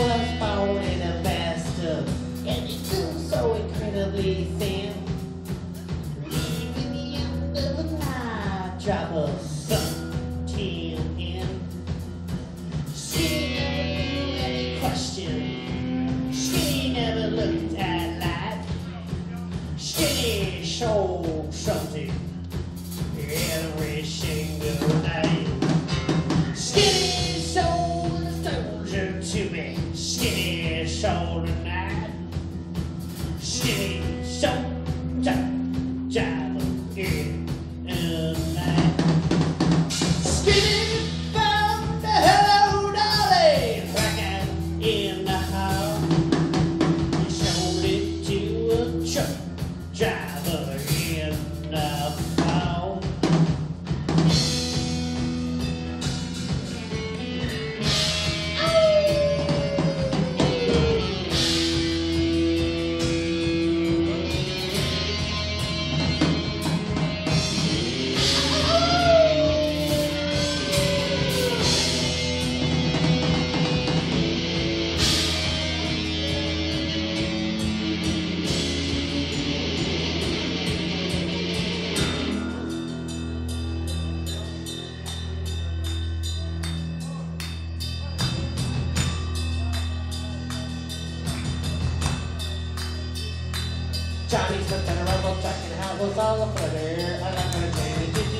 was born in a bathtub, and he grew so incredibly thin. Leaving the end of an eyedropper of sucked him in. She never knew any question. She never looked at life. She showed something every shit. Skinny Johnny's been turning around, well, checking how was all the footer. I'm not gonna change it, did